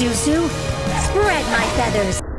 Dusu. Spread my feathers.